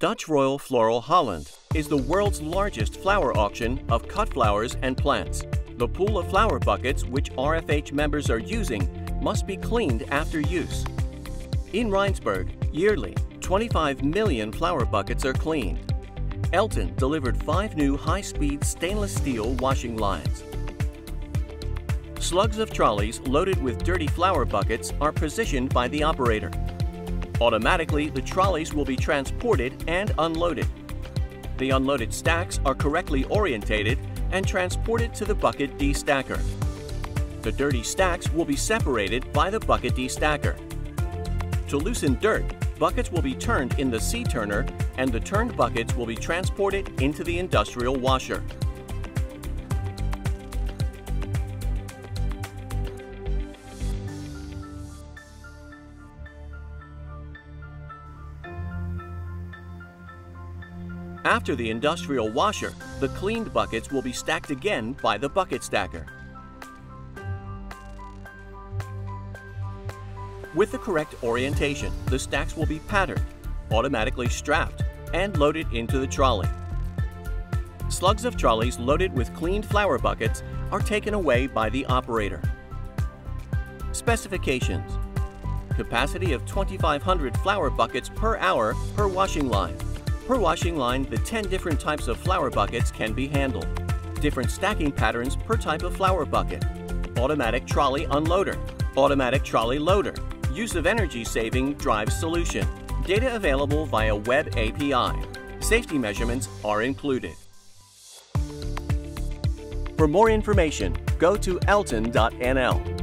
Dutch Royal FloraHolland is the world's largest flower auction of cut flowers and plants. The pool of flower buckets which RFH members are using must be cleaned after use. In Rijnsburg, yearly, 25 million flower buckets are cleaned. Elten delivered five new high-speed stainless steel washing lines. Slugs of trolleys loaded with dirty flower buckets are positioned by the operator. Automatically, the trolleys will be transported and unloaded. The unloaded stacks are correctly orientated and transported to the bucket destacker. The dirty stacks will be separated by the bucket destacker. To loosen dirt, buckets will be turned in the C-turner and the turned buckets will be transported into the industrial washer. After the industrial washer, the cleaned buckets will be stacked again by the bucket stacker. With the correct orientation, the stacks will be patterned, automatically strapped, and loaded into the trolley. Slugs of trolleys loaded with cleaned flower buckets are taken away by the operator. Specifications Capacity of 2,500 flower buckets per hour per washing line. Per washing line, the 10 different types of flower buckets can be handled. Different stacking patterns per type of flower bucket. Automatic trolley unloader. Automatic trolley loader. Use of energy saving drive solution. Data available via web API. Safety measurements are included. For more information, go to elten.nl.